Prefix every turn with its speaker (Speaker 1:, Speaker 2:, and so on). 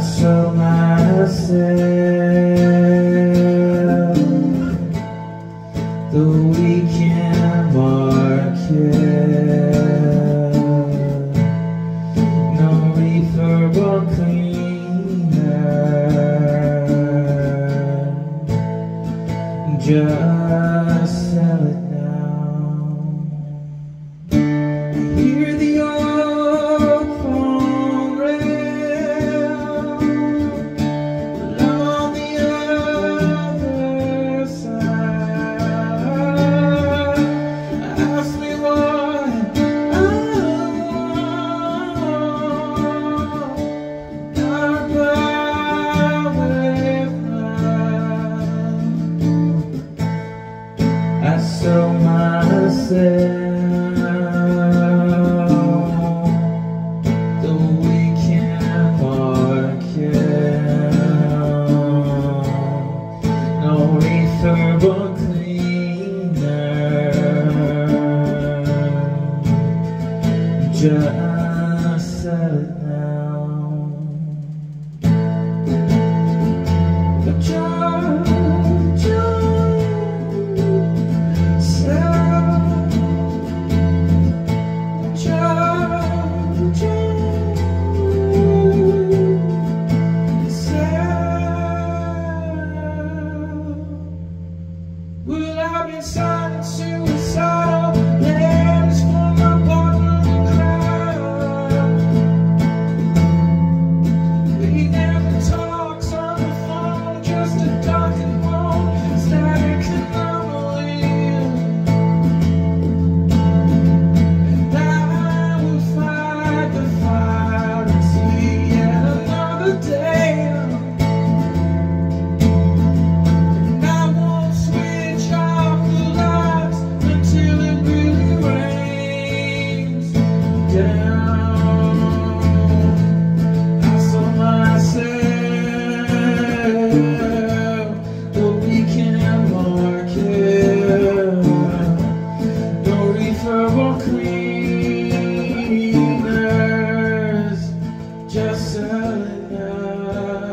Speaker 1: show myself The weakened market No reefer or cleaner Just sell it now. I saw myself the weakened market. No reefer but cleaner. Just breathers just enough.